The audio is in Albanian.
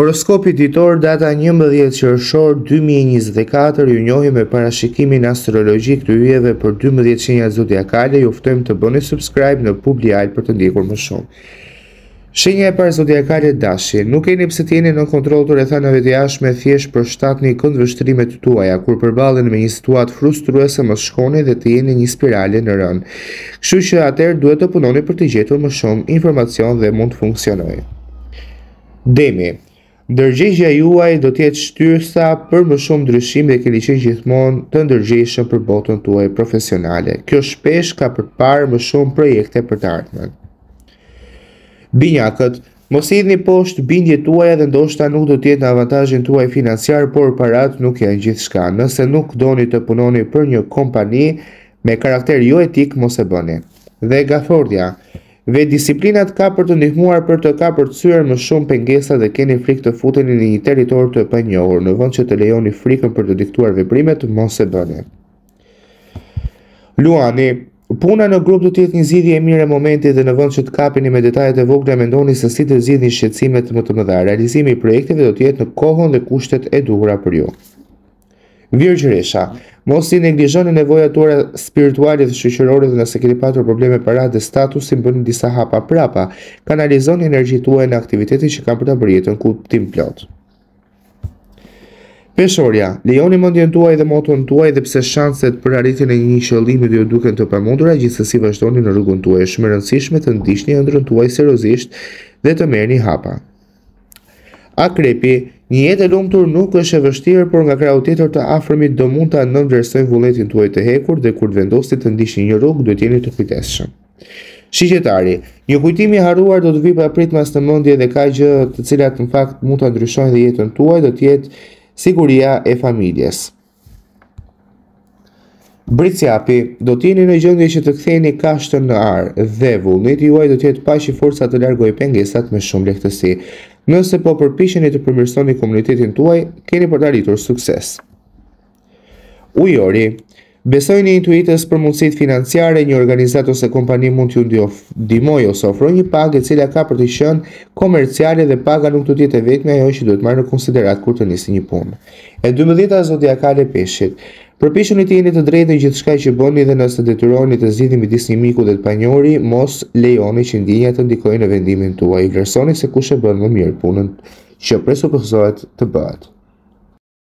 Horoskopi ditor data 11 qershor 2024 ju njohim me parashikimin astrologjik të yjeve për 12 shenjat zodiakale, ju ftojmë të bëni subscribe në Publi Al për të ndjekur më shumë. Shenja e parë zodiakale Dashi, nuk keni pse të jeni në kontroll të rrethanave të jashtme, thjesht përshtatni këndvështrimet tuaja kur përballeni me një situatë frustruese mos shkoni dhe të jeni një spirale në rënie. Kështu që atëherë duhet të punoni për të gjetur më shumë informacion dhe mund të funksionojë. Demi, ndërgjegjja juaj do të jetë shtysa për më shumë ndryshim dhe keni qenë gjithmonë të ndërgjegjshëm për botën tuaj profesionale. Kjo shpesh ka për të parë më shumë projekte për të ardhmen. Binjakët, mos i hidhni poshtë bindjet tuaja dhe ndoshta nuk do të jetë në avantazhin tuaj financiar, por paratë nuk janë gjithçka. Nëse nuk doni të punoni për një kompani me karakter jo etik, mos e bëni. Dhe Gaforrja, Vetëdisiplina ka për të ndihmuar për të kapërcyer më shumë pengesa dhe keni frikë të futeni në një territor të panjohur, në vend që të lejoni frikën për të diktuar veprimet, mos e bëni. Luani, puna në grup do të jetë një zgjidhje e mirë e momentit dhe në vend që të kapeni me detajet e vogla, mendoni se si të zgjidhni shqetësimet më të mëdha. Realizimi i projekteve do të jetë në kohën dhe kushtet e duhura për ju. Virgjëresha, mos i neglizhoni nevojat tuaja spirituale dhe shoqërore dhe nëse keni patur probleme para dhe statusi, bëni disa hapa prapa. Kanalizoni energjitë tuaja në aktivitete që kanë për ta bërë jetën kuptimplotë. Peshorja, lejoni mendjen tuaj dhe moton tuaj dhe pse shanset për arritjen e një qëllimi do ju duken të pamundura, gjithsesi vazhdoni në rrugën tuaj. Është shumë e rëndësishme të ndiqni ëndrrën tuaj seriozisht dhe të merrni hapa. Akrepi, një jetë e lumtur nuk është e vështirë, por nga krahu tjetër të afërmit do mund ta nënvlerësojnë vullnetin tuaj të hekur dhe kur të vendosni të ndiqni një rrugë, duhet të jeni të kujdesshëm. Shigjetari, një kujtim i harruar do të vijë papritmas në mendje dhe ka gjë të cilat në fakt mund ta ndryshojnë dhe jetën tuaj do të jetë siguria e familjes. Bricjapi, do të jeni në gjendje që të ktheni kashtën në ar dhe vullneti juaj do të jetë po aq i fortë sa të largojë pengesat me shumë lehtësi. Nëse po përpiqeni të përmirësoni komunitetin tuaj, keni për të arritur sukses. Ujori, besojini intuitës për mundësitë financiare, një organizatë ose kompani mund t'ju ndihmojë ose ofrojë një pagë e cila ka për të qenë komerciale dhe paga nuk do të jetë e vetme ajo që duhet marrë në konsideratë kur të nisni një punë. E dymbëdhjeta zodiakale Peshqit. Përpiquni të jeni të drejtë në gjithçka që bëni dhe nëse detyroheni të zgjidhni midis një miku dhe të panjohuri, mos lejoni që ndjenjat të ndikojnë në vendimin tuaj. Vlerësoni se kush e bën më mirë punën që presupozohet të bëhet.